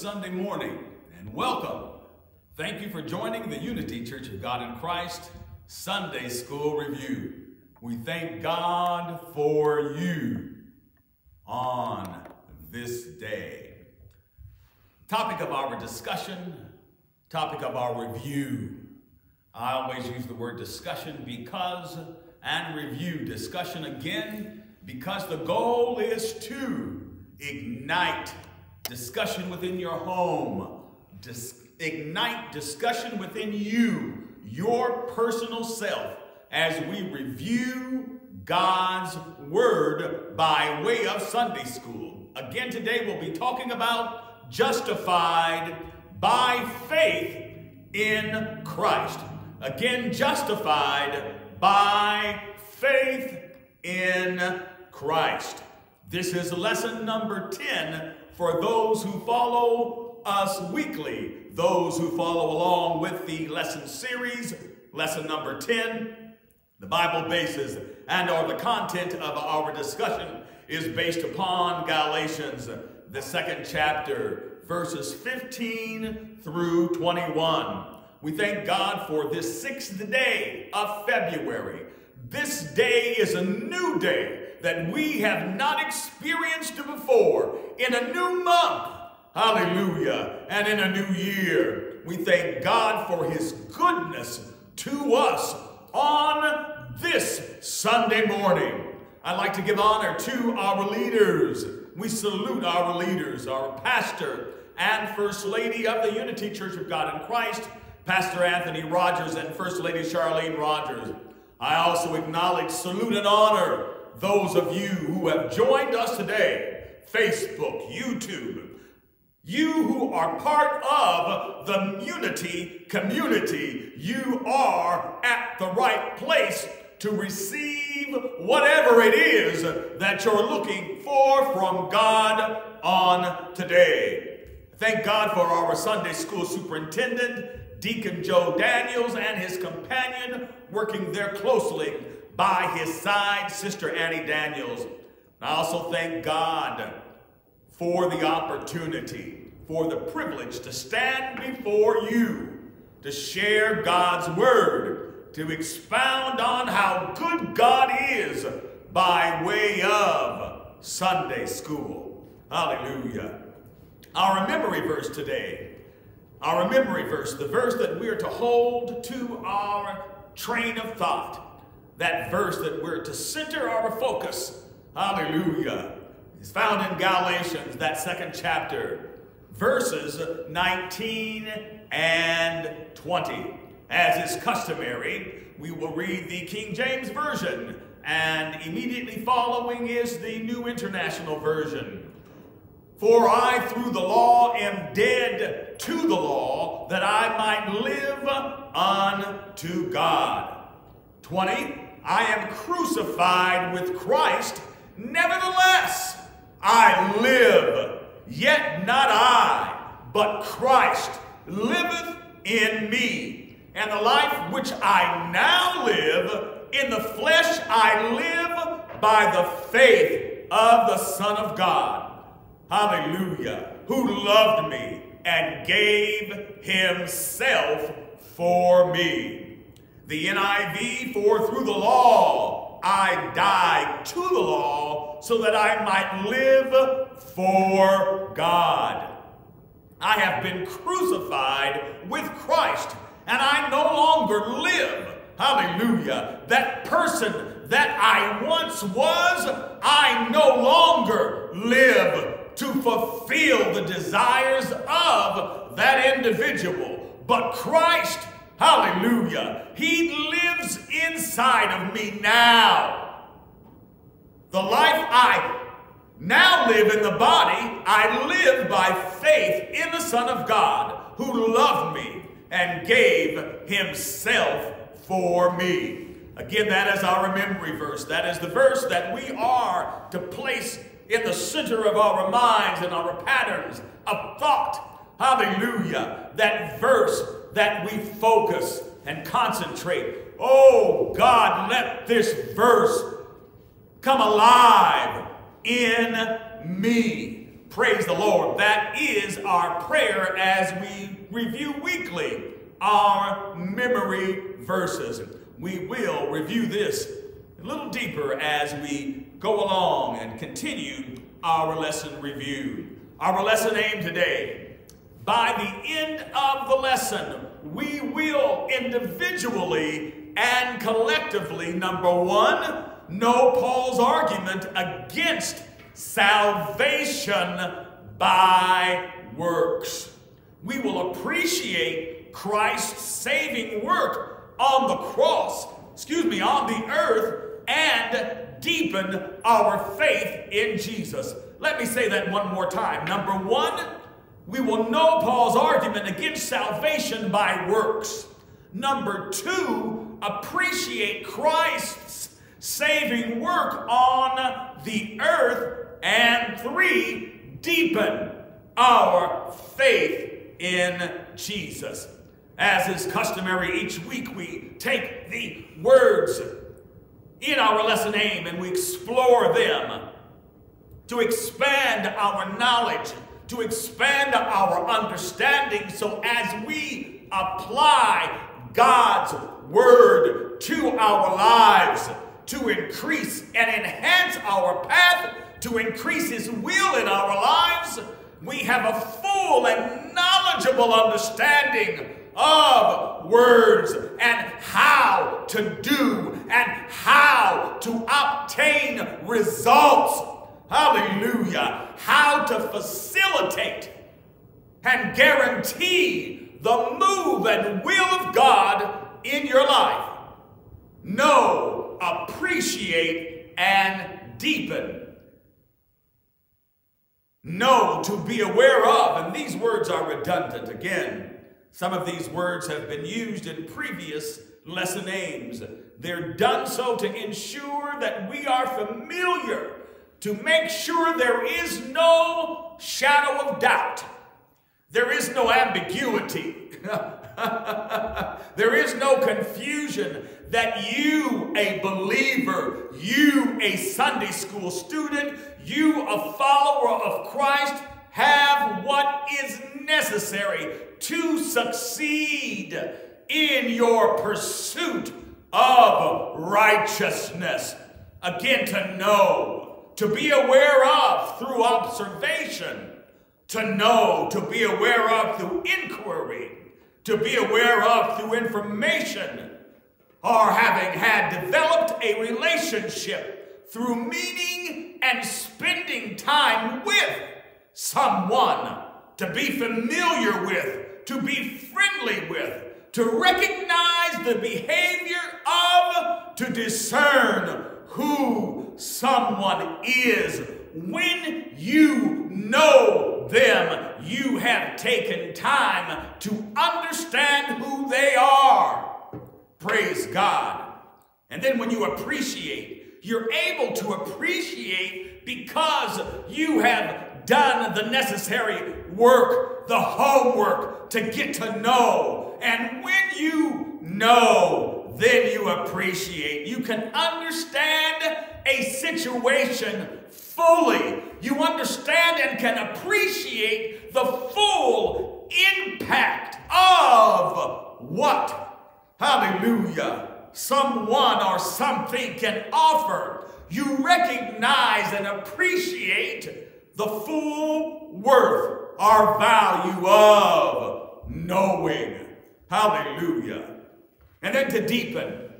Sunday morning and welcome. Thank you for joining the Unity Church of God in Christ Sunday School Review. We thank God for you on this day. Topic of our discussion, topic of our review. I always use the word discussion because and review. Discussion again because the goal is to ignite discussion within your home, dis ignite discussion within you, your personal self, as we review God's Word by way of Sunday school. Again, today we'll be talking about justified by faith in Christ. Again, justified by faith in Christ. This is lesson number 10 for those who follow us weekly, those who follow along with the lesson series, lesson number 10, the Bible basis and or the content of our discussion is based upon Galatians, the second chapter, verses 15 through 21. We thank God for this sixth day of February. This day is a new day that we have not experienced before in a new month. Hallelujah. And in a new year. We thank God for his goodness to us on this Sunday morning. I'd like to give honor to our leaders. We salute our leaders, our pastor and First Lady of the Unity Church of God in Christ, Pastor Anthony Rogers and First Lady Charlene Rogers. I also acknowledge, salute, and honor those of you who have joined us today, Facebook, YouTube, you who are part of the Unity community, you are at the right place to receive whatever it is that you're looking for from God on today. Thank God for our Sunday school superintendent, Deacon Joe Daniels, and his companion working there closely by his side, Sister Annie Daniels. I also thank God for the opportunity, for the privilege to stand before you to share God's word, to expound on how good God is by way of Sunday school. Hallelujah. Our memory verse today, our memory verse, the verse that we are to hold to our train of thought, that verse that we're to center our focus, hallelujah, is found in Galatians, that second chapter, verses 19 and 20. As is customary, we will read the King James Version, and immediately following is the New International Version. For I, through the law, am dead to the law, that I might live unto God. 20. I am crucified with Christ. Nevertheless, I live, yet not I, but Christ liveth in me. And the life which I now live, in the flesh I live by the faith of the Son of God. Hallelujah. Who loved me and gave himself for me. The NIV, for through the law I died to the law so that I might live for God. I have been crucified with Christ, and I no longer live. Hallelujah. That person that I once was, I no longer live to fulfill the desires of that individual. But Christ Hallelujah. He lives inside of me now. The life I now live in the body, I live by faith in the Son of God who loved me and gave himself for me. Again, that is our memory verse. That is the verse that we are to place in the center of our minds and our patterns of thought. Hallelujah. That verse that we focus and concentrate. Oh God, let this verse come alive in me. Praise the Lord. That is our prayer as we review weekly our memory verses. We will review this a little deeper as we go along and continue our lesson review. Our lesson aim today, by the end of the lesson, we will individually and collectively, number one, know Paul's argument against salvation by works. We will appreciate Christ's saving work on the cross, excuse me, on the earth, and deepen our faith in Jesus. Let me say that one more time. Number one, we will know Paul's argument against salvation by works. Number two, appreciate Christ's saving work on the earth. And three, deepen our faith in Jesus. As is customary each week, we take the words in our lesson aim and we explore them to expand our knowledge, to expand our understanding so as we apply God's word to our lives to increase and enhance our path, to increase His will in our lives, we have a full and knowledgeable understanding of words and how to do and how to obtain results. Hallelujah. How to facilitate and guarantee the move and will of God in your life. Know, appreciate, and deepen. Know to be aware of, and these words are redundant again. Some of these words have been used in previous lesson aims. They're done so to ensure that we are familiar, to make sure there is no shadow of doubt. There is no ambiguity. there is no confusion that you, a believer, you, a Sunday school student, you, a follower of Christ, have what is necessary to succeed in your pursuit of righteousness. Again, to know, to be aware of through observation, to know, to be aware of through inquiry, to be aware of through information, or having had developed a relationship through meeting and spending time with someone to be familiar with, to be friendly with, to recognize the behavior of, to discern who someone is. When you know them, you have taken time to understand who they are. Praise God. And then when you appreciate, you're able to appreciate because you have done the necessary work, the homework to get to know. And when you know, then you appreciate. You can understand a situation fully. You understand and can appreciate the full impact of what? Hallelujah. Someone or something can offer. You recognize and appreciate the full worth or value of knowing. Hallelujah. And then to deepen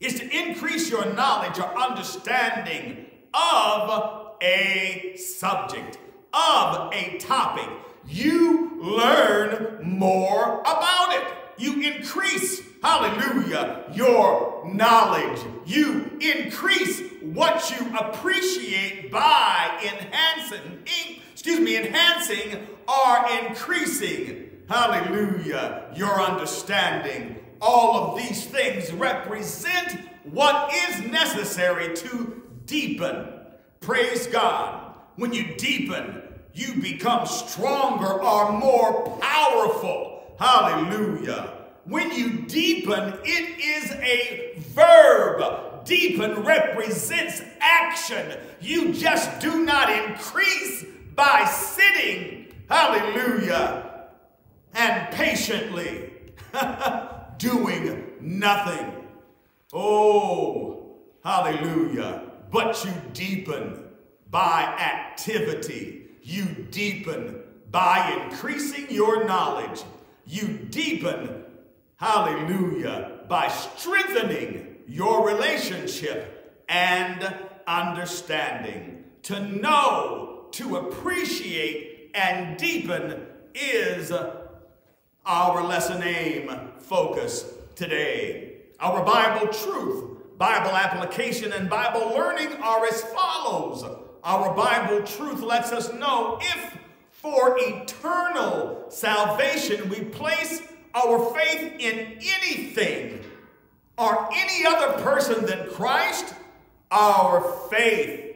is to increase your knowledge or understanding of a subject, of a topic. You learn more about it. You increase, hallelujah, your knowledge. You increase what you appreciate by enhancing, excuse me, enhancing or increasing, hallelujah, your understanding. All of these things represent what is necessary to deepen. Praise God. When you deepen, you become stronger or more powerful. Hallelujah. When you deepen, it is a verb. Deepen represents action. You just do not increase by sitting, hallelujah, and patiently doing nothing. Oh, hallelujah. But you deepen by activity. You deepen by increasing your knowledge. You deepen, hallelujah, by strengthening your relationship and understanding. To know, to appreciate, and deepen is our lesson aim focus today. Our Bible truth, Bible application, and Bible learning are as follows. Our Bible truth lets us know if for eternal salvation we place our faith in anything or any other person than Christ, our faith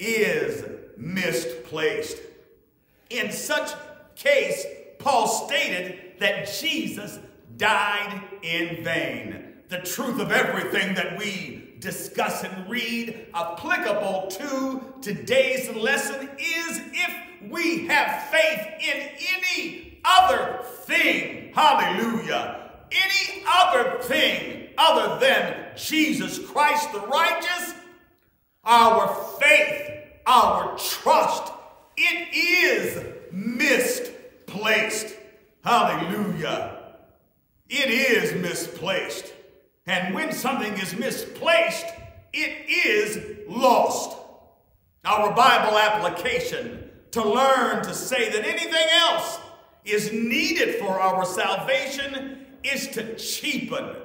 is misplaced. In such case, Paul stated that Jesus died in vain. The truth of everything that we discuss and read applicable to today's lesson is if we have faith in any other thing, hallelujah, any other thing other than Jesus Christ the righteous, our faith, our trust, it is misplaced. Hallelujah. It is misplaced. And when something is misplaced, it is lost. Our Bible application to learn to say that anything else is needed for our salvation is to cheapen,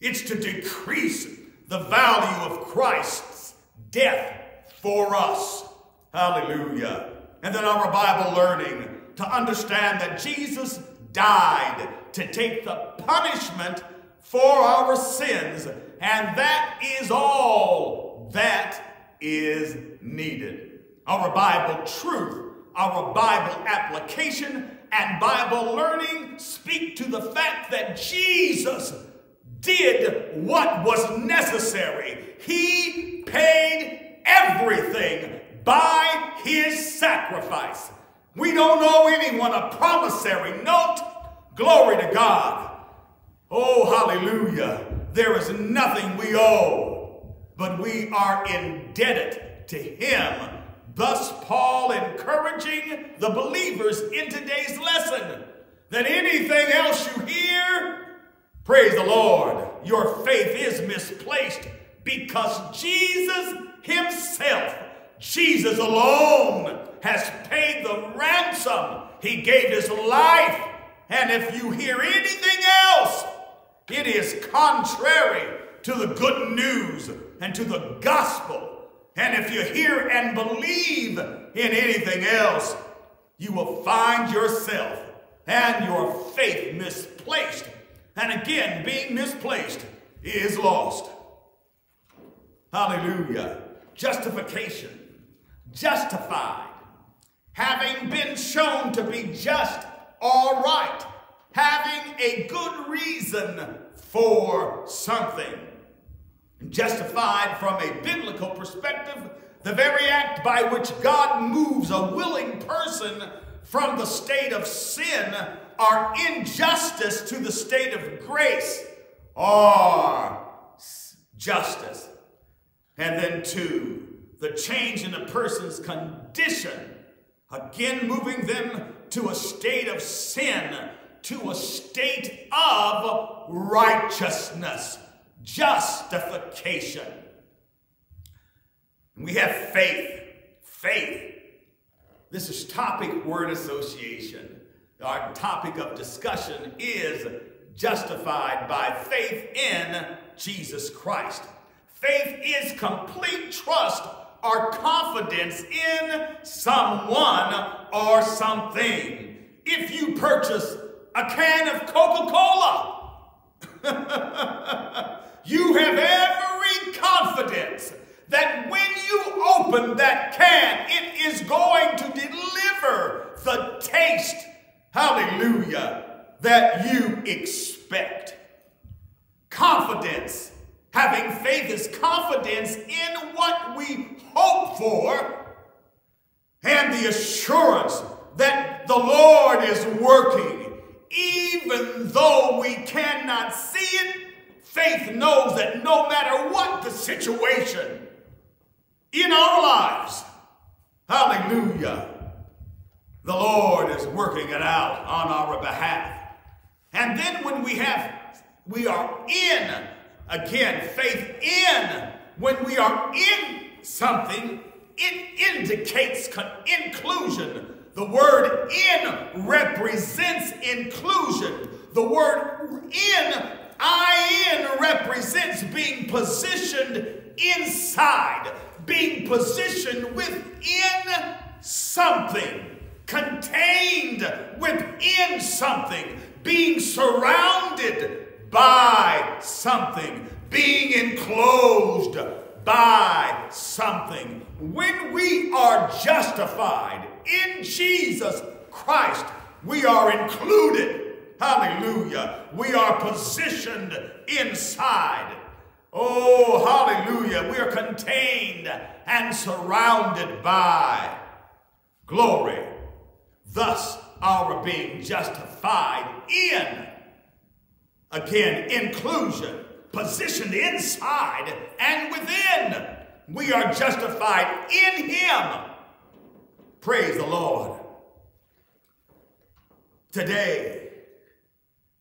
it's to decrease the value of Christ's death for us. Hallelujah. And then our Bible learning to understand that Jesus died to take the punishment for our sins, and that is all that is needed. Our Bible truth, our Bible application, and Bible learning speak to the fact that Jesus did what was necessary. He paid everything by his sacrifice. We don't owe anyone a promissory note. Glory to God. Oh, hallelujah. There is nothing we owe, but we are indebted to him. Thus, Paul encouraging the believers in today's lesson that anything else you hear, praise the Lord, your faith is misplaced because Jesus himself, Jesus alone, has paid the ransom. He gave his life. And if you hear anything else, it is contrary to the good news and to the gospel. And if you hear and believe in anything else, you will find yourself and your faith misplaced. And again, being misplaced is lost. Hallelujah. Justification. Justified having been shown to be just all right, having a good reason for something. Justified from a biblical perspective, the very act by which God moves a willing person from the state of sin or injustice to the state of grace or justice. And then two, the change in a person's condition Again, moving them to a state of sin, to a state of righteousness, justification. We have faith. Faith. This is topic word association. Our topic of discussion is justified by faith in Jesus Christ. Faith is complete trust or confidence in someone or something. If you purchase a can of Coca-Cola, you have every confidence that when you open that can, it is going to deliver the taste, hallelujah, that you expect. Confidence Having faith is confidence in what we hope for and the assurance that the Lord is working, even though we cannot see it. Faith knows that no matter what the situation in our lives, hallelujah, the Lord is working it out on our behalf. And then when we have, we are in, again, faith in, when we are in something, it indicates inclusion. The word in represents inclusion. The word in, I in represents being positioned inside, being positioned within something, contained within something, being surrounded by something, being enclosed by something. When we are justified in Jesus Christ, we are included. Hallelujah. We are positioned inside. Oh, hallelujah. We are contained and surrounded by glory. Thus, our being justified in, again, inclusion positioned inside and within. We are justified in Him. Praise the Lord. Today,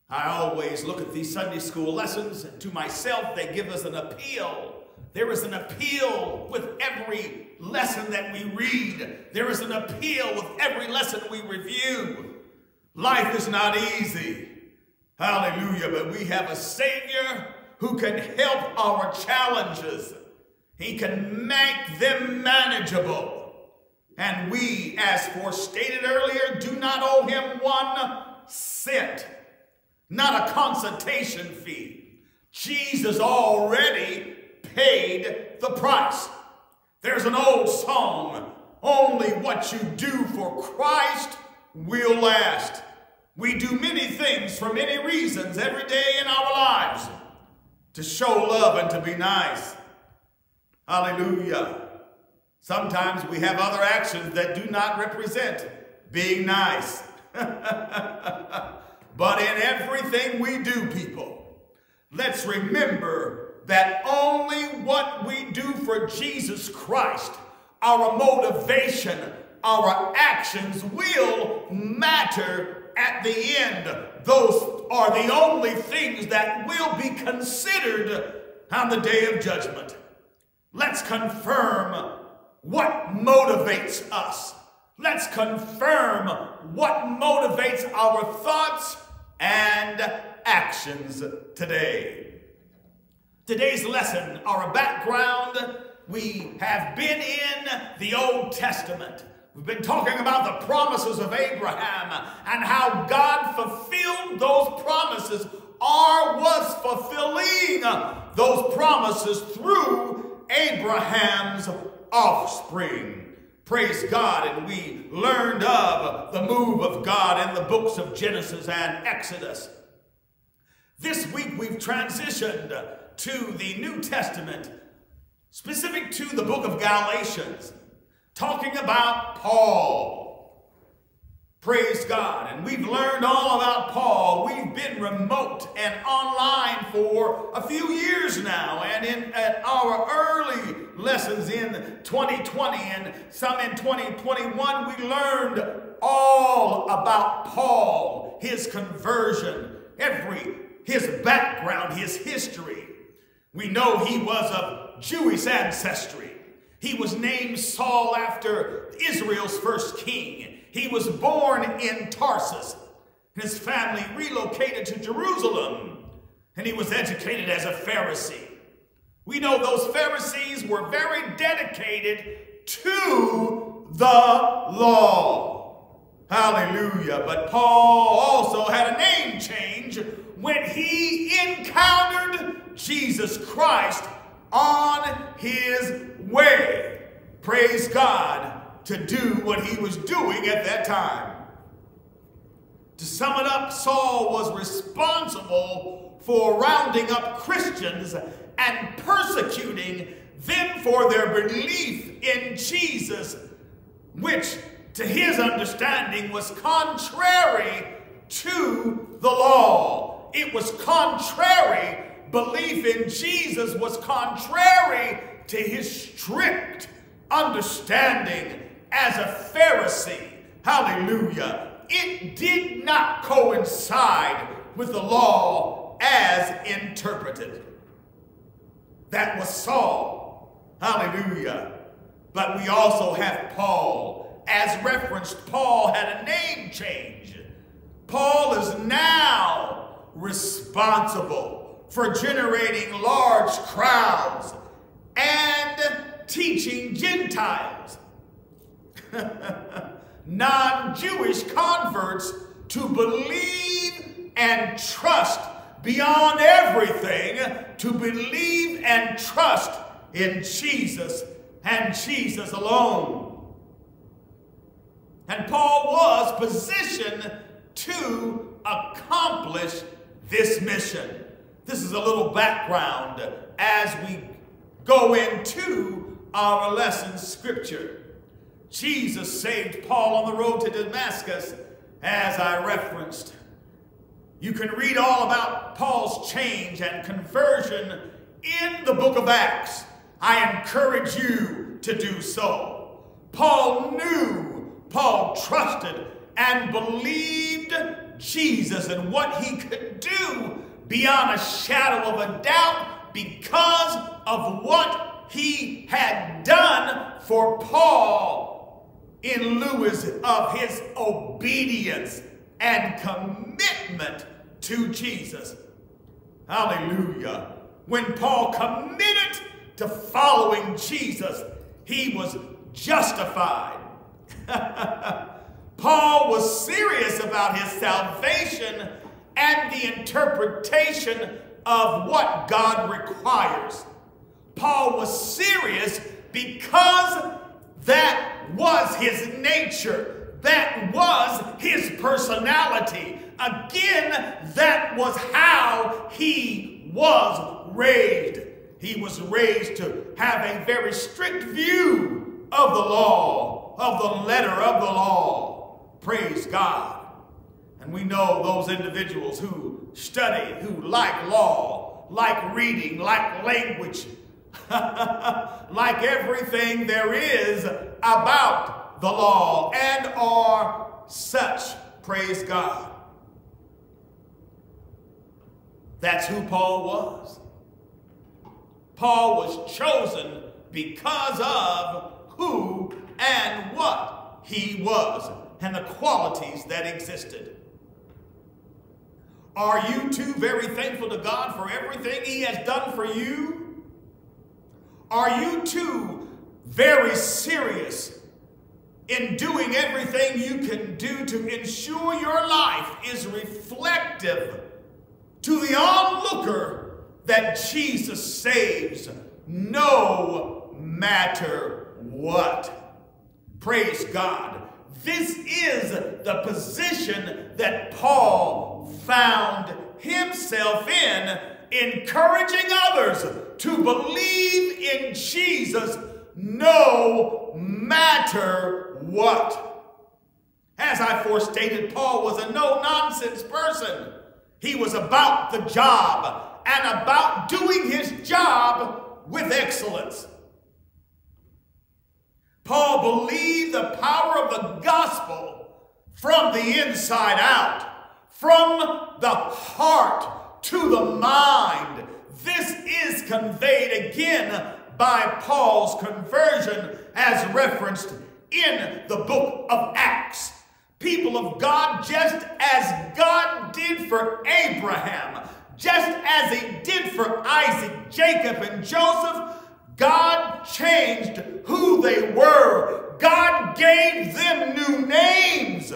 I always look at these Sunday school lessons, and to myself, they give us an appeal. There is an appeal with every lesson that we read. There is an appeal with every lesson we review. Life is not easy. Hallelujah. But we have a Savior who can help our challenges. He can make them manageable. And we, as forestated earlier, do not owe him one cent, not a consultation fee. Jesus already paid the price. There's an old song, only what you do for Christ will last. We do many things for many reasons every day in our lives to show love and to be nice. Hallelujah. Sometimes we have other actions that do not represent being nice. but in everything we do, people, let's remember that only what we do for Jesus Christ, our motivation, our actions will matter at the end, those are the only things that will be considered on the day of judgment. Let's confirm what motivates us. Let's confirm what motivates our thoughts and actions today. Today's lesson, our background, we have been in the Old Testament. We've been talking about the promises of Abraham and how God fulfilled those promises or was fulfilling those promises through Abraham's offspring. Praise God. And we learned of the move of God in the books of Genesis and Exodus. This week we've transitioned to the New Testament, specific to the book of Galatians talking about Paul. Praise God. And we've learned all about Paul. We've been remote and online for a few years now. And in at our early lessons in 2020 and some in 2021, we learned all about Paul, his conversion, every his background, his history. We know he was of Jewish ancestry. He was named Saul after Israel's first king. He was born in Tarsus. His family relocated to Jerusalem, and he was educated as a Pharisee. We know those Pharisees were very dedicated to the law. Hallelujah. But Paul also had a name change when he encountered Jesus Christ on his way, praise God, to do what he was doing at that time. To sum it up, Saul was responsible for rounding up Christians and persecuting them for their belief in Jesus which to his understanding was contrary to the law. It was contrary, belief in Jesus was contrary to his strict understanding as a Pharisee. Hallelujah. It did not coincide with the law as interpreted. That was Saul. Hallelujah. But we also have Paul. As referenced, Paul had a name change. Paul is now responsible for generating large crowds and teaching Gentiles, non-Jewish converts to believe and trust beyond everything, to believe and trust in Jesus and Jesus alone. And Paul was positioned to accomplish this mission. This is a little background as we go into our lesson scripture. Jesus saved Paul on the road to Damascus, as I referenced. You can read all about Paul's change and conversion in the book of Acts. I encourage you to do so. Paul knew, Paul trusted, and believed Jesus and what he could do beyond a shadow of a doubt because of what he had done for Paul in lieu of his obedience and commitment to Jesus. Hallelujah. When Paul committed to following Jesus, he was justified. Paul was serious about his salvation and the interpretation of what God requires. Paul was serious because that was his nature. That was his personality. Again, that was how he was raised. He was raised to have a very strict view of the law, of the letter of the law. Praise God. And we know those individuals who study, who like law, like reading, like language, like everything there is about the law and are such. Praise God. That's who Paul was. Paul was chosen because of who and what he was and the qualities that existed. Are you too very thankful to God for everything he has done for you? Are you too very serious in doing everything you can do to ensure your life is reflective to the onlooker that Jesus saves no matter what? Praise God. This is the position that Paul found himself in, encouraging others to believe in Jesus no matter what. As I forestated, Paul was a no-nonsense person. He was about the job and about doing his job with excellence. Paul believed the power of the gospel from the inside out, from the heart to the mind. This is conveyed again by Paul's conversion as referenced in the book of Acts. People of God, just as God did for Abraham, just as he did for Isaac, Jacob, and Joseph, God changed who they were. God gave them new names.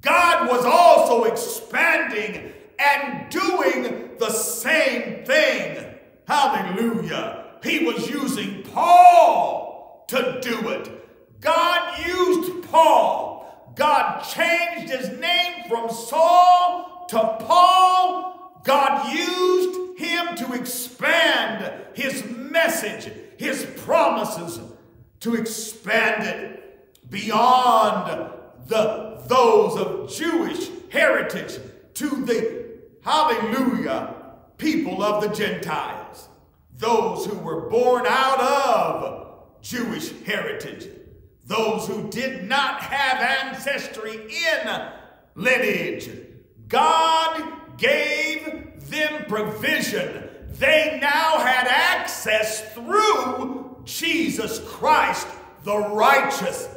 God was also expanding and doing the same thing. Hallelujah. He was using Paul to do it. God used Paul. God changed his name from Saul to Paul. God used him to expand his message his promises to expand it beyond the those of Jewish heritage to the hallelujah people of the Gentiles, those who were born out of Jewish heritage, those who did not have ancestry in lineage. God gave them provision. They now had access through Jesus Christ, the righteous.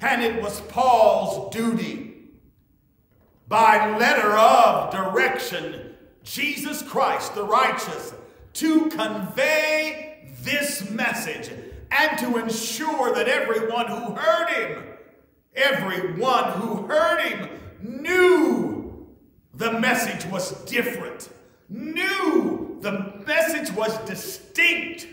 And it was Paul's duty by letter of direction, Jesus Christ, the righteous, to convey this message and to ensure that everyone who heard him, everyone who heard him knew the message was different, knew the message was distinct.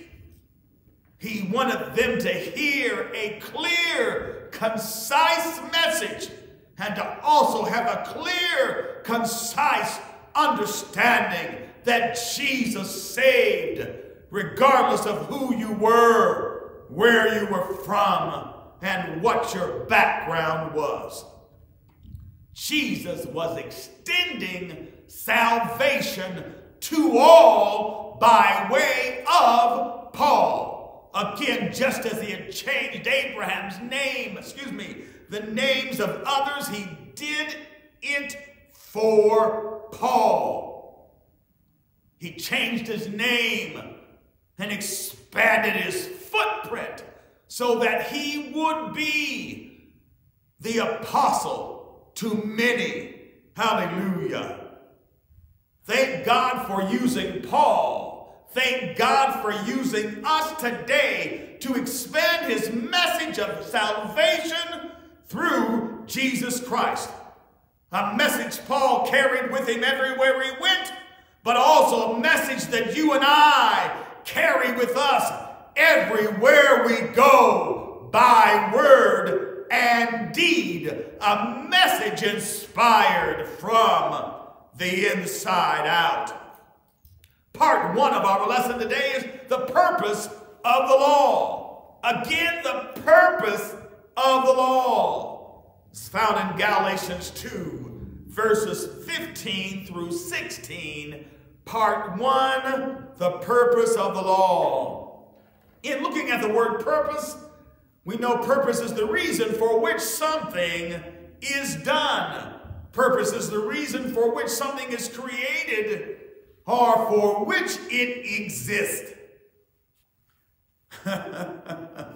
He wanted them to hear a clear, concise message and to also have a clear, concise understanding that Jesus saved, regardless of who you were, where you were from, and what your background was. Jesus was extending salvation to all by way of Paul. Again, just as he had changed Abraham's name, excuse me, the names of others, he did it for Paul. He changed his name and expanded his footprint so that he would be the apostle to many. Hallelujah. Thank God for using Paul. Thank God for using us today to expand his message of salvation through Jesus Christ. A message Paul carried with him everywhere he went, but also a message that you and I carry with us everywhere we go by word and deed. A message inspired from the inside out. Part one of our lesson today is the purpose of the law. Again, the purpose of the law. It's found in Galatians 2, verses 15 through 16, part 1, the purpose of the law. In looking at the word purpose, we know purpose is the reason for which something is done. Purpose is the reason for which something is created or for which it exists. the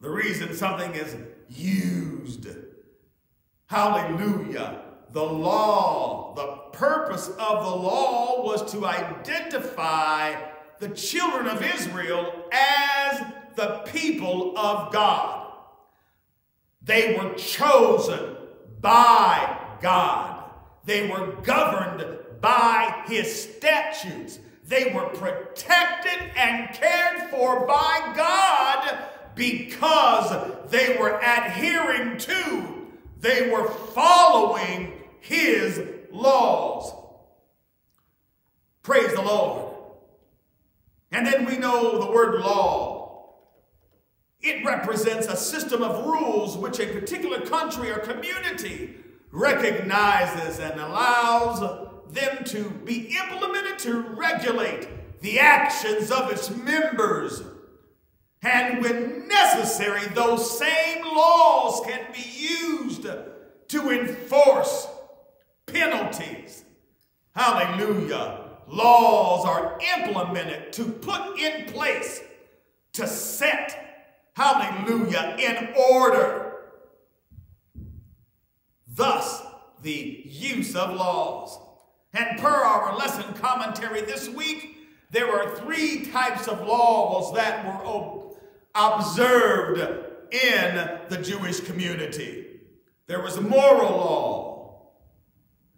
reason something is used. Hallelujah. The law, the purpose of the law was to identify the children of Israel as the people of God. They were chosen by God. They were governed by his statutes. They were protected and cared for by God because they were adhering to, they were following his laws. Praise the Lord. And then we know the word law. It represents a system of rules which a particular country or community recognizes and allows them to be implemented to regulate the actions of its members and when necessary, those same laws can be used to enforce penalties. Hallelujah. Laws are implemented to put in place, to set, hallelujah, in order. Thus, the use of laws. And per our lesson commentary this week, there are three types of laws that were observed in the Jewish community. There was a moral law,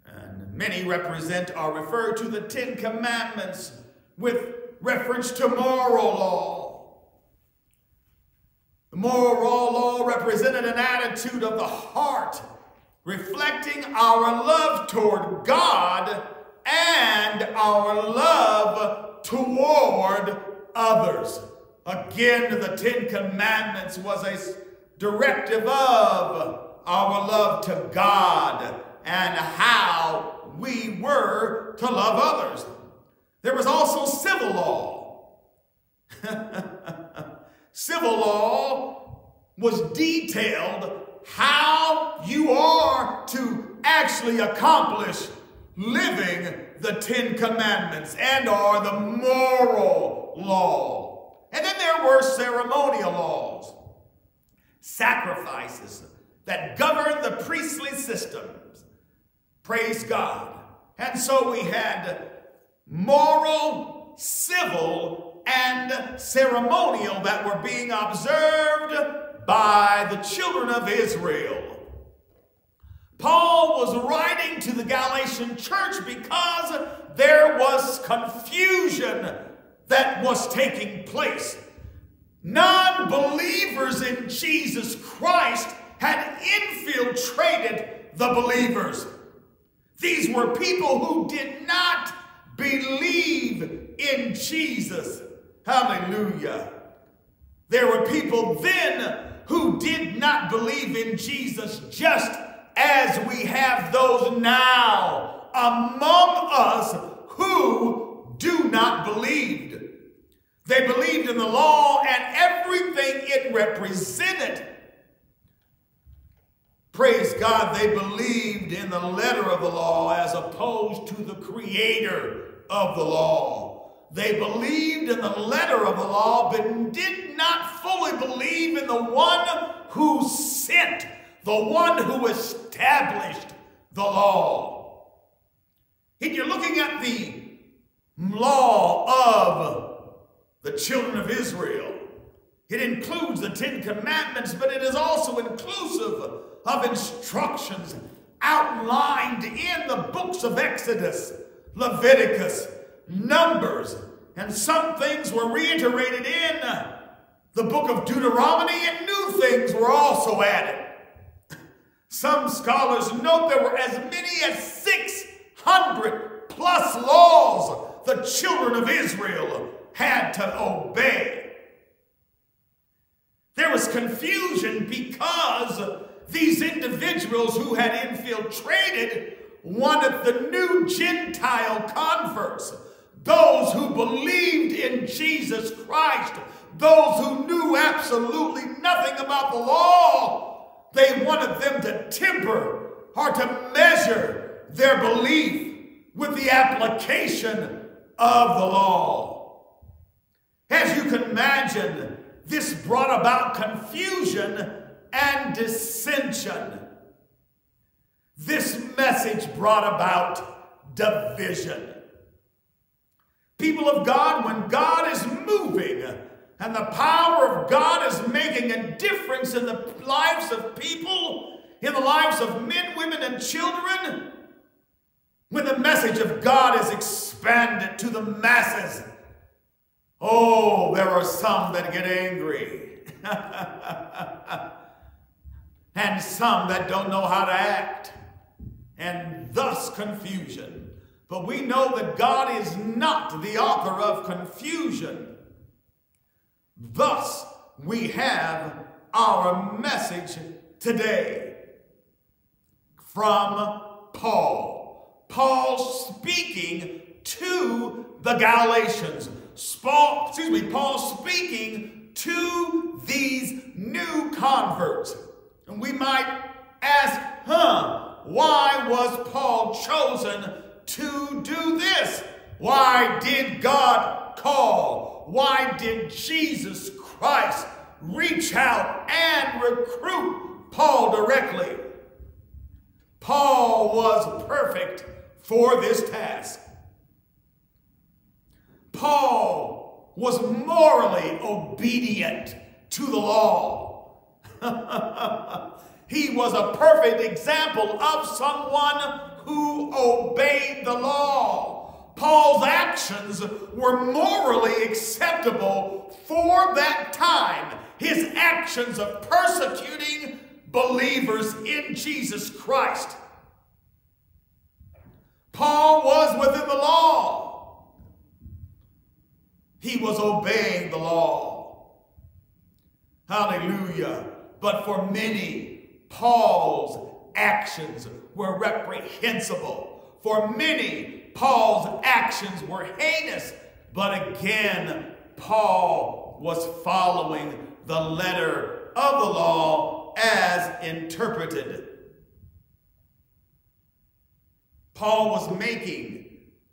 and many represent or refer to the Ten Commandments with reference to moral law. The moral law represented an attitude of the heart, reflecting our love toward God and our love toward others. Again, the Ten Commandments was a directive of our love to God and how we were to love others. There was also civil law. civil law was detailed how you are to actually accomplish living the Ten Commandments and are the moral law. And then there were ceremonial laws, sacrifices that govern the priestly systems. Praise God. And so we had moral, civil, and ceremonial that were being observed by the children of Israel. Paul was writing to the Galatian church because there was confusion that was taking place. Non believers in Jesus Christ had infiltrated the believers. These were people who did not believe in Jesus. Hallelujah. There were people then who did not believe in Jesus just as we have those now among us who do not believe. They believed in the law and everything it represented. Praise God, they believed in the letter of the law as opposed to the creator of the law. They believed in the letter of the law, but did not fully believe in the one who sent the one who established the law. And you're looking at the law of the children of Israel. It includes the Ten Commandments, but it is also inclusive of instructions outlined in the books of Exodus, Leviticus, Numbers, and some things were reiterated in the book of Deuteronomy, and new things were also added. Some scholars note there were as many as 600 plus laws the children of Israel had to obey. There was confusion because these individuals who had infiltrated wanted the new Gentile converts, those who believed in Jesus Christ, those who knew absolutely nothing about the law, they wanted them to temper or to measure their belief with the application of the law. As you can imagine, this brought about confusion and dissension. This message brought about division. People of God, when God is moving, and the power of God is making a difference in the lives of people, in the lives of men, women, and children. When the message of God is expanded to the masses, oh, there are some that get angry. and some that don't know how to act, and thus confusion. But we know that God is not the author of confusion. Thus, we have our message today from Paul. Paul speaking to the Galatians. Paul, excuse me, Paul speaking to these new converts. And we might ask, huh, why was Paul chosen to do this? Why did God call why did Jesus Christ reach out and recruit Paul directly? Paul was perfect for this task. Paul was morally obedient to the law. he was a perfect example of someone who obeyed the law. Paul's actions were morally acceptable for that time. His actions of persecuting believers in Jesus Christ. Paul was within the law. He was obeying the law. Hallelujah. but for many, Paul's actions were reprehensible. For many, Paul's actions were heinous. But again, Paul was following the letter of the law as interpreted. Paul was making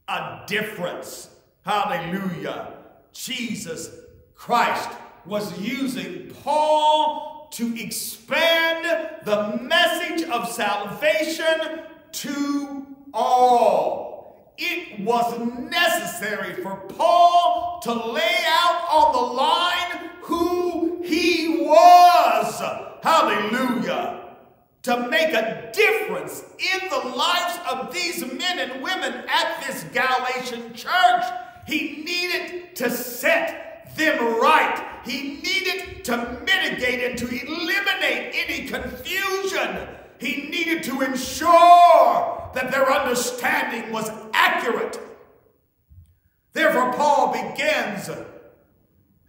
a difference. Hallelujah. Jesus Christ was using Paul to expand the message of salvation to all. It was necessary for Paul to lay out on the line who he was. Hallelujah to make a difference in the lives of these men and women at this Galatian church. He needed to set them right. He needed to mitigate and to eliminate any confusion. He needed to ensure that their understanding was accurate. Therefore, Paul begins,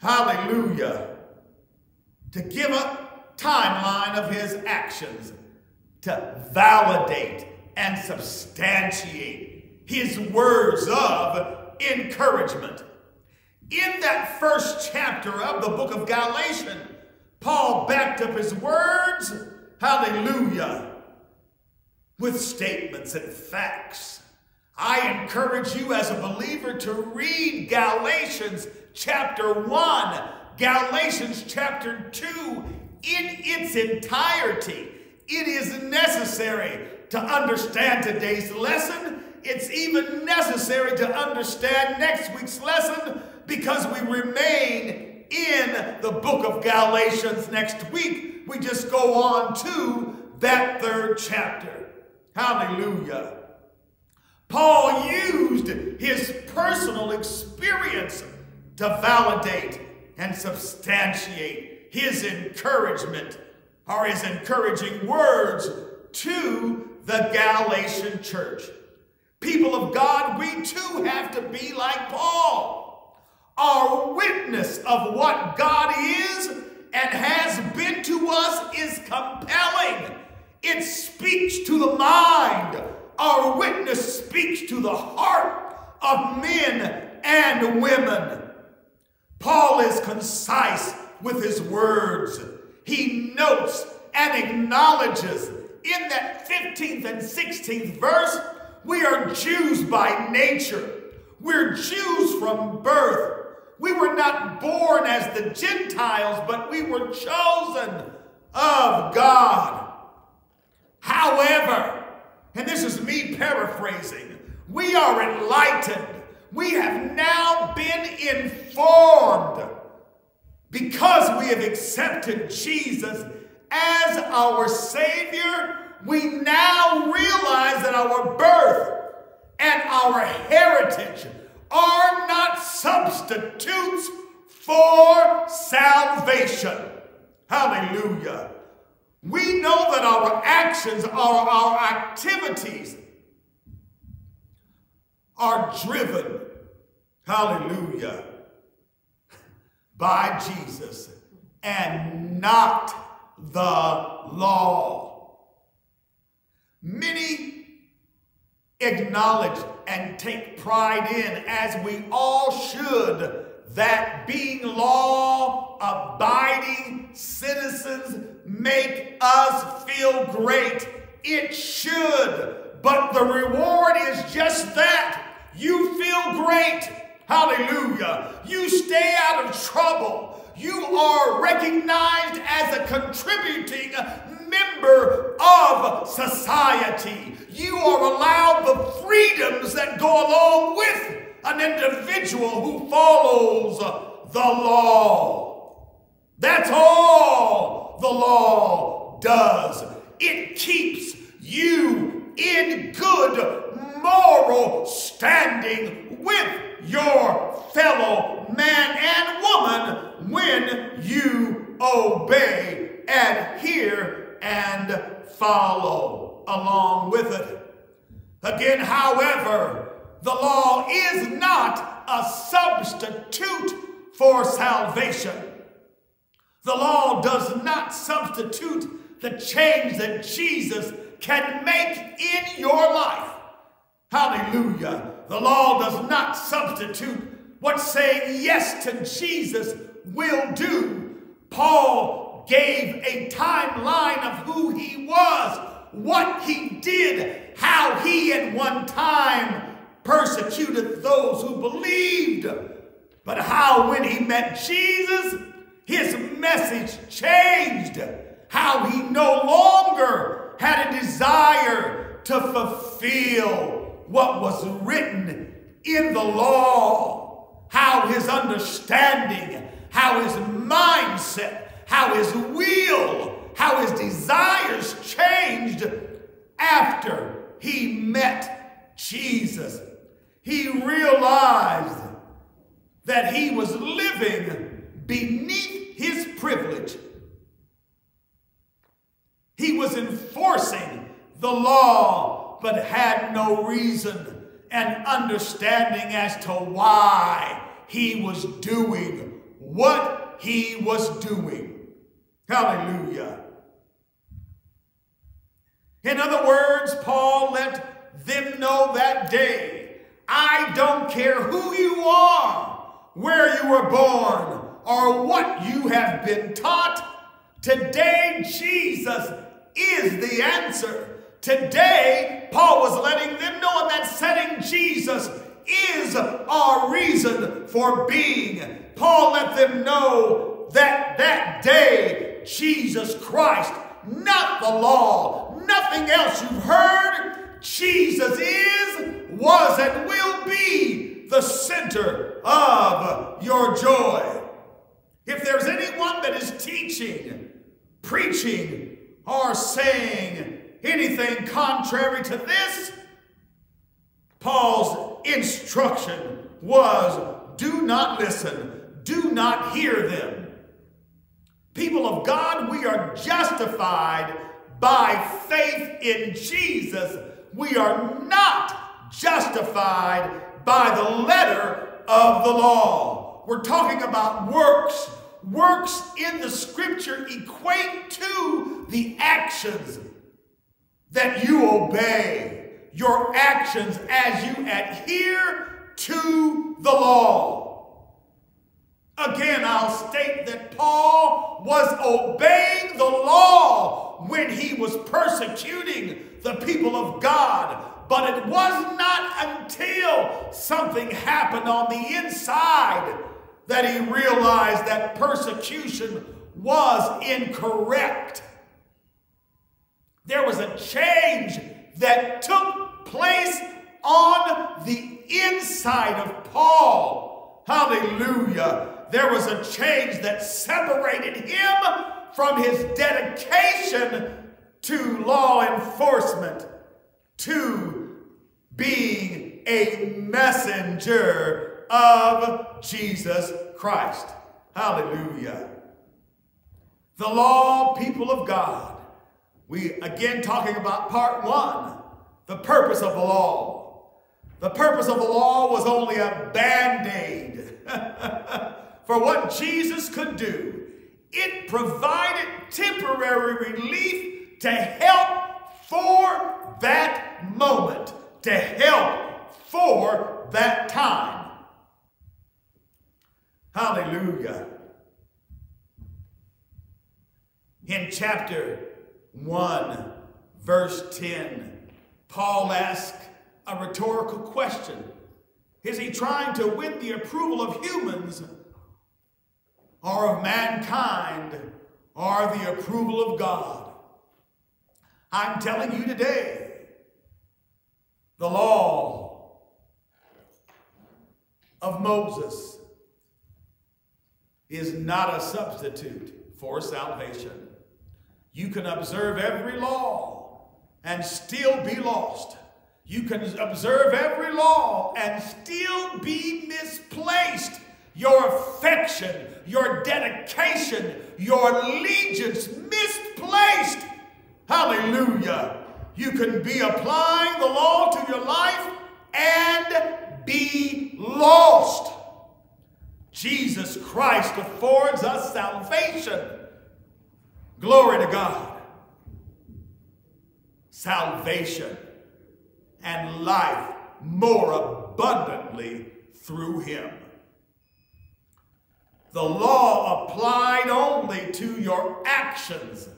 hallelujah, to give a timeline of his actions to validate and substantiate his words of encouragement. In that first chapter of the book of Galatians, Paul backed up his words, hallelujah, with statements and facts. I encourage you as a believer to read Galatians chapter 1, Galatians chapter 2 in its entirety. It is necessary to understand today's lesson. It's even necessary to understand next week's lesson because we remain in the book of Galatians next week. We just go on to that third chapter. Hallelujah. Paul used his personal experience to validate and substantiate his encouragement or his encouraging words to the Galatian church. People of God, we too have to be like Paul. Our witness of what God is and has been to us is compelling. It speaks to the mind. Our witness speaks to the heart of men and women. Paul is concise with his words he notes and acknowledges in that 15th and 16th verse, we are Jews by nature. We're Jews from birth. We were not born as the Gentiles, but we were chosen of God. However, and this is me paraphrasing, we are enlightened. We have now been informed because we have accepted Jesus as our Savior, we now realize that our birth and our heritage are not substitutes for salvation. Hallelujah. We know that our actions, our, our activities are driven, hallelujah, by Jesus and not the law. Many acknowledge and take pride in, as we all should, that being law abiding citizens make us feel great. It should, but the reward is just that. You feel great. Hallelujah. You stay out of trouble. You are recognized as a contributing member of society. You are allowed the freedoms that go along with an individual who follows the law. That's all the law does. It keeps you in good moral standing with your fellow man and woman when you obey, adhere, and follow along with it. Again, however, the law is not a substitute for salvation. The law does not substitute the change that Jesus can make in your life. Hallelujah. The law does not substitute what saying yes to Jesus will do. Paul gave a timeline of who he was, what he did, how he at one time persecuted those who believed, but how when he met Jesus, his message changed, how he no longer had a desire to fulfill what was written in the law, how his understanding, how his mindset, how his will, how his desires changed after he met Jesus. He realized that he was living beneath his privilege. He was enforcing the law, but had no reason and understanding as to why he was doing what he was doing. Hallelujah. In other words, Paul let them know that day I don't care who you are, where you were born, or what you have been taught. Today, Jesus is the answer. Today, Paul was letting them know in that setting, Jesus is our reason for being. Paul let them know that that day, Jesus Christ, not the law, nothing else you've heard, Jesus is, was, and will be the center of your joy. If there's anyone that is teaching, preaching, or saying anything contrary to this, Paul's instruction was do not listen, do not hear them. People of God, we are justified by faith in Jesus. We are not justified by the letter of the law. We're talking about works. Works in the scripture equate to the actions that you obey, your actions as you adhere to the law. Again, I'll state that Paul was obeying the law when he was persecuting the people of God. But it was not until something happened on the inside that he realized that persecution was incorrect. There was a change that took place on the inside of Paul. Hallelujah. There was a change that separated him from his dedication to law enforcement to being a messenger of Jesus Christ. Hallelujah. The law, people of God. We again talking about part one, the purpose of the law. The purpose of the law was only a band aid for what Jesus could do. It provided temporary relief to help for that moment, to help for that time. Hallelujah. In chapter 1, verse 10, Paul asks a rhetorical question. Is he trying to win the approval of humans or of mankind or the approval of God? I'm telling you today, the law of Moses is not a substitute for salvation. You can observe every law and still be lost. You can observe every law and still be misplaced. Your affection, your dedication, your allegiance misplaced. Hallelujah. You can be applying the law to your life and be lost. Jesus Christ affords us salvation. Glory to God. Salvation and life more abundantly through him. The law applied only to your actions,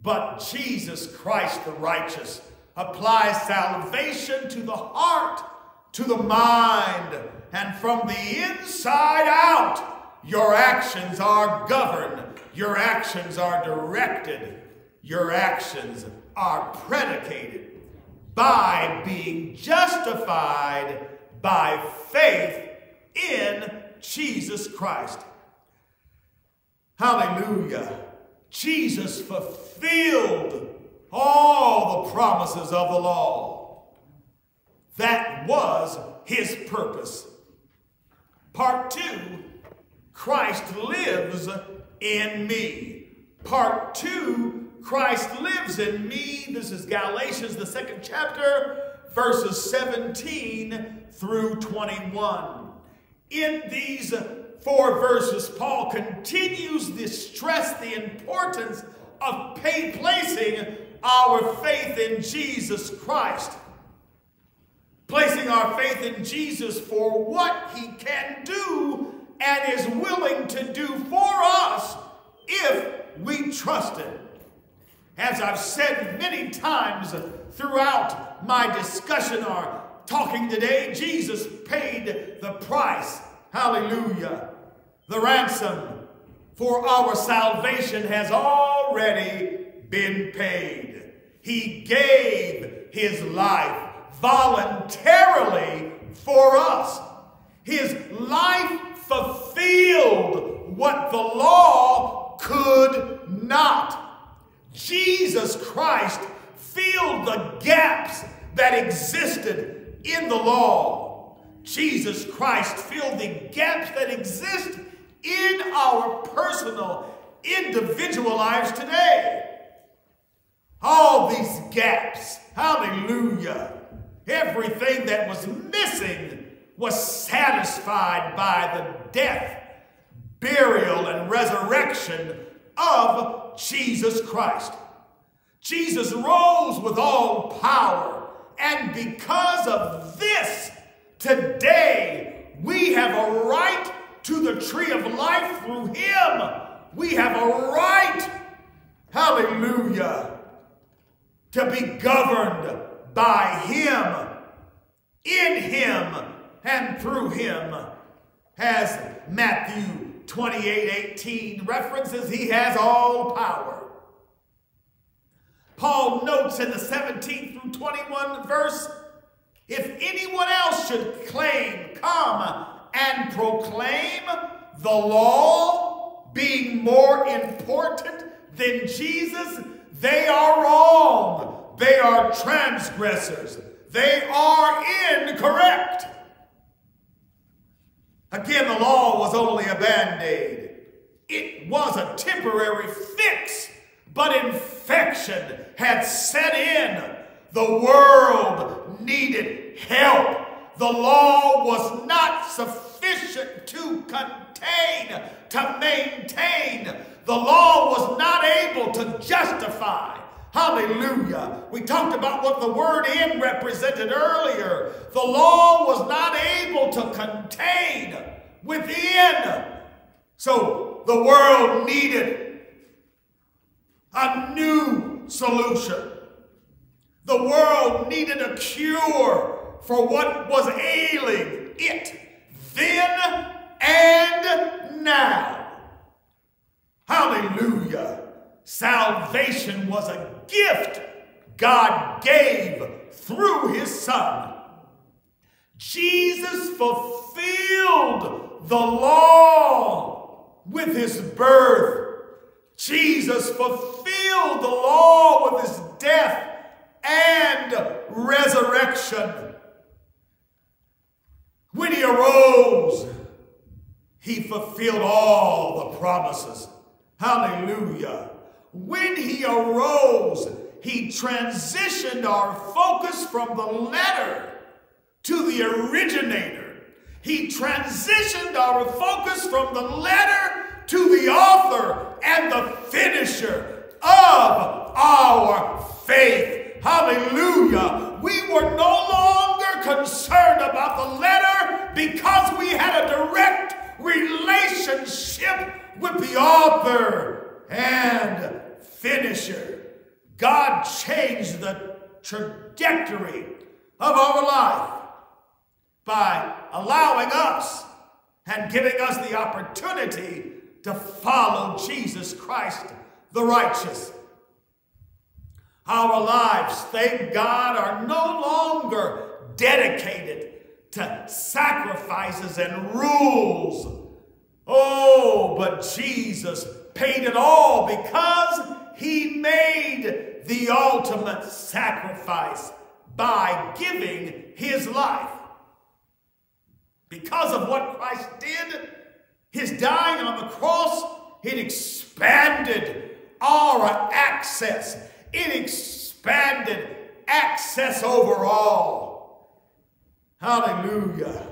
but Jesus Christ the righteous applies salvation to the heart, to the mind, and from the inside out, your actions are governed, your actions are directed, your actions are predicated by being justified by faith in Jesus Christ. Hallelujah. Jesus fulfilled all the promises of the law. That was his purpose. Part two, Christ lives in me. Part two, Christ lives in me. This is Galatians, the second chapter, verses 17 through 21. In these four verses, Paul continues to stress the importance of placing our faith in Jesus Christ. Placing our faith in Jesus for what he can do and is willing to do for us if we trust him. As I've said many times throughout my discussion or talking today, Jesus paid the price. Hallelujah. The ransom for our salvation has already been paid. He gave his life voluntarily for us. His life fulfilled what the law could not. Jesus Christ filled the gaps that existed in the law. Jesus Christ filled the gaps that exist in our personal, individual lives today. All these gaps, hallelujah, everything that was missing was satisfied by the death, burial, and resurrection of Jesus Christ. Jesus rose with all power, and because of this, today we have a right to the tree of life through him. We have a right, hallelujah, to be governed by him, in him, and through him. As Matthew 28 18 references, he has all power. Paul notes in the 17th through 21 verse, if anyone else should claim, come and proclaim the law being more important than Jesus, they are wrong. They are transgressors. They are incorrect. Again, the law was only a band-aid. It was a temporary fix, but infection had set in. The world needed help. The law was not sufficient to contain, to maintain. The law was not able to justify. Hallelujah. We talked about what the word in represented earlier. The law was not able to contain within. So the world needed a new solution. The world needed a cure for what was ailing it then and now. Hallelujah. Salvation was a gift God gave through his son. Jesus fulfilled the law with his birth. Jesus fulfilled the law with his death and resurrection. When he arose, he fulfilled all the promises. Hallelujah. When he arose, he transitioned our focus from the letter to the originator. He transitioned our focus from the letter to the author and the finisher of our faith. Hallelujah. We were no longer concerned about the letter because we had a direct relationship with the author and finisher. God changed the trajectory of our life by allowing us and giving us the opportunity to follow Jesus Christ the righteous. Our lives, thank God, are no longer dedicated to sacrifices and rules. Oh, but Jesus paid it all because he made the ultimate sacrifice by giving his life. Because of what Christ did, his dying on the cross, it expanded our access. It expanded access overall. Hallelujah.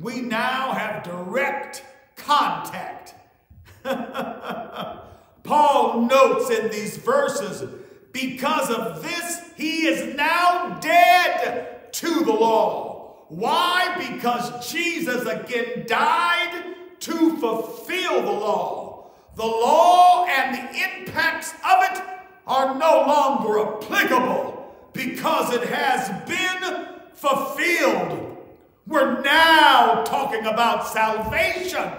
We now have direct contact. Paul notes in these verses, because of this, he is now dead to the law. Why? Because Jesus again died to fulfill the law. The law and the impacts of it are no longer applicable because it has been fulfilled. We're now talking about salvation.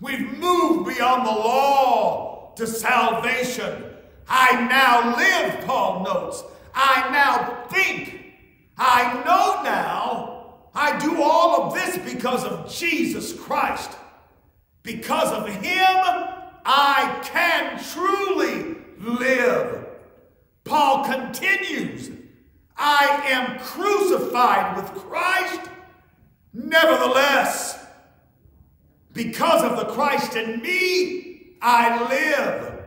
We've moved beyond the law to salvation. I now live, Paul notes. I now think. I know now. I do all of this because of Jesus Christ. Because of Him, I can truly live. Paul continues I am crucified with Christ. Nevertheless, because of the Christ in me, I live.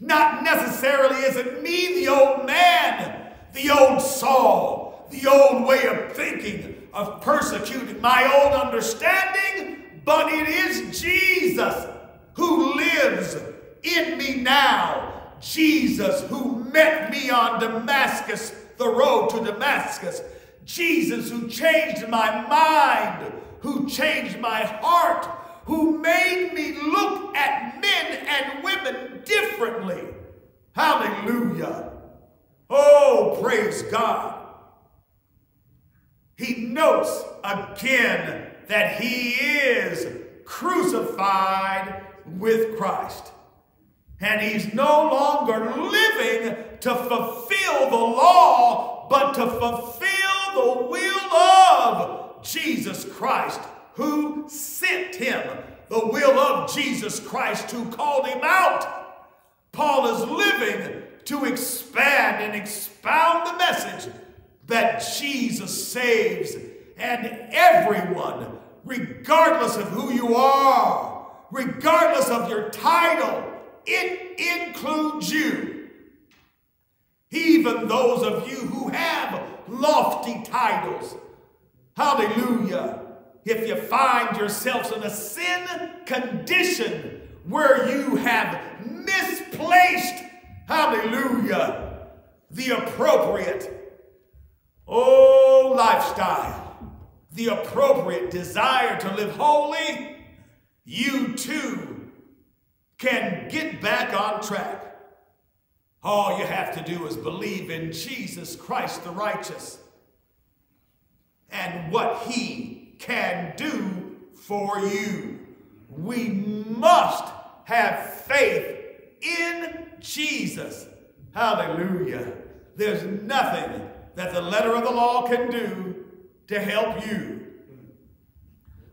Not necessarily is it me, the old man, the old Saul, the old way of thinking, of persecuting my old understanding, but it is Jesus who lives in me now. Jesus who met me on Damascus, the road to Damascus. Jesus who changed my mind who changed my heart, who made me look at men and women differently. Hallelujah. Oh, praise God. He notes again that he is crucified with Christ. And he's no longer living to fulfill the law, but to fulfill the will of Jesus Christ who sent him, the will of Jesus Christ who called him out. Paul is living to expand and expound the message that Jesus saves and everyone, regardless of who you are, regardless of your title, it includes you. Even those of you who have lofty titles, Hallelujah. If you find yourselves in a sin condition where you have misplaced, hallelujah, the appropriate, oh, lifestyle, the appropriate desire to live holy, you too can get back on track. All you have to do is believe in Jesus Christ the righteous and what he can do for you. We must have faith in Jesus. Hallelujah. There's nothing that the letter of the law can do to help you.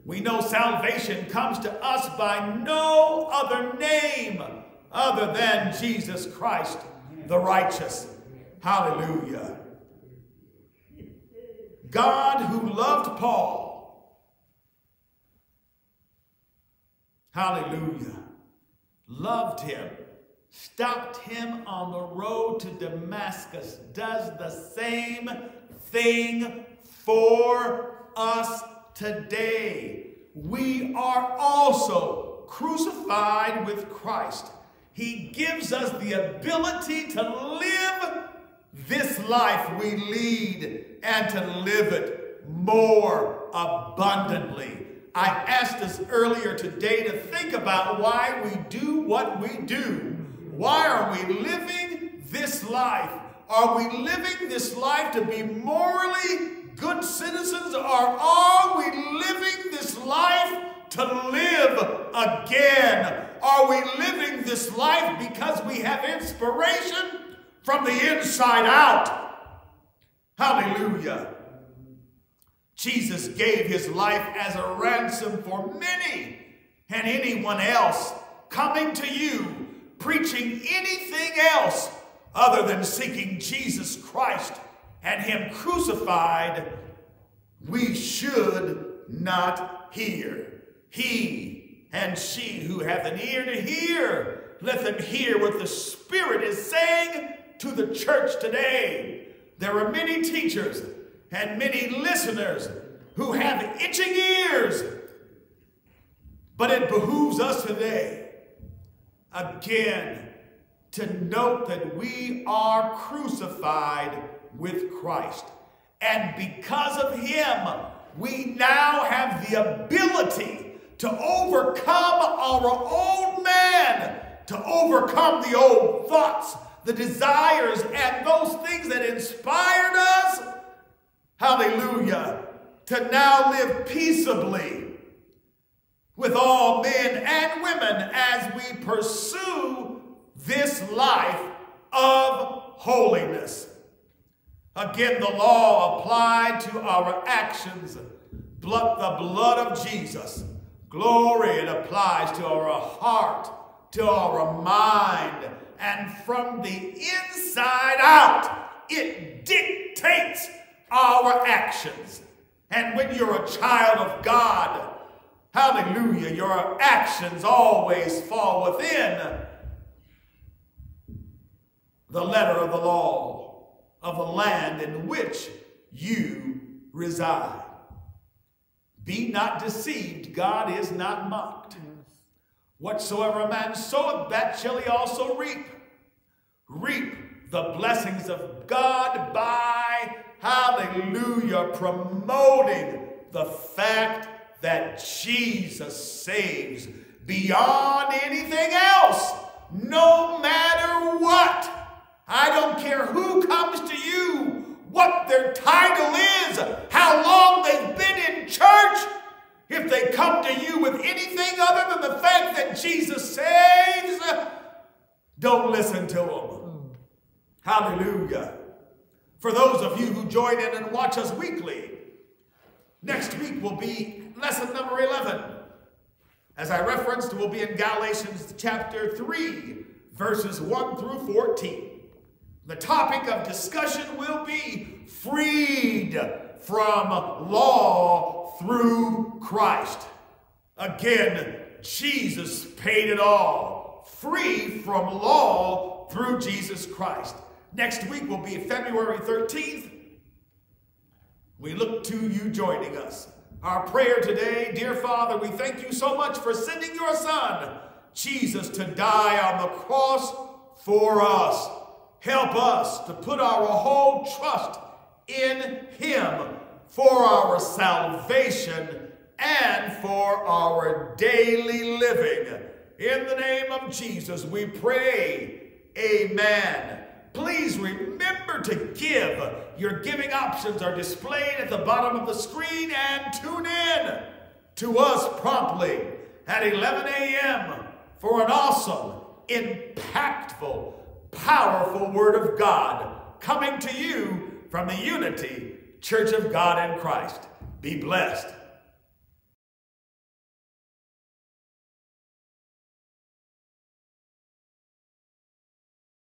We know salvation comes to us by no other name other than Jesus Christ, the righteous. Hallelujah. God who loved Paul, hallelujah, loved him, stopped him on the road to Damascus, does the same thing for us today. We are also crucified with Christ. He gives us the ability to live this life we lead and to live it more abundantly. I asked us earlier today to think about why we do what we do. Why are we living this life? Are we living this life to be morally good citizens, or are we living this life to live again? Are we living this life because we have inspiration from the inside out? Hallelujah. Jesus gave his life as a ransom for many and anyone else coming to you preaching anything else other than seeking Jesus Christ and him crucified, we should not hear. He and she who hath an ear to hear, let them hear what the Spirit is saying to the church today. There are many teachers and many listeners who have itching ears. But it behooves us today, again, to note that we are crucified with Christ. And because of him, we now have the ability to overcome our old man, to overcome the old thoughts, the desires, and those things that inspired us hallelujah, to now live peaceably with all men and women as we pursue this life of holiness. Again, the law applied to our actions, blood, the blood of Jesus. Glory, it applies to our heart, to our mind, and from the inside out, it dictates our actions. And when you're a child of God, hallelujah, your actions always fall within the letter of the law of the land in which you reside. Be not deceived, God is not mocked. Whatsoever a man soweth, that shall he also reap. Reap the blessings of God by hallelujah, promoting the fact that Jesus saves beyond anything else, no matter what. I don't care who comes to you, what their title is, how long they've been in church. If they come to you with anything other than the fact that Jesus saves, don't listen to them. Hallelujah. For those of you who join in and watch us weekly, next week will be lesson number 11. As I referenced, we'll be in Galatians chapter 3, verses 1 through 14. The topic of discussion will be freed from law through Christ. Again, Jesus paid it all, free from law through Jesus Christ. Next week will be February 13th. We look to you joining us. Our prayer today, dear Father, we thank you so much for sending your Son, Jesus, to die on the cross for us. Help us to put our whole trust in him for our salvation and for our daily living. In the name of Jesus, we pray. Amen. Please remember to give. Your giving options are displayed at the bottom of the screen and tune in to us promptly at 11 a.m. for an awesome, impactful, powerful Word of God coming to you from the Unity Church of God in Christ. Be blessed.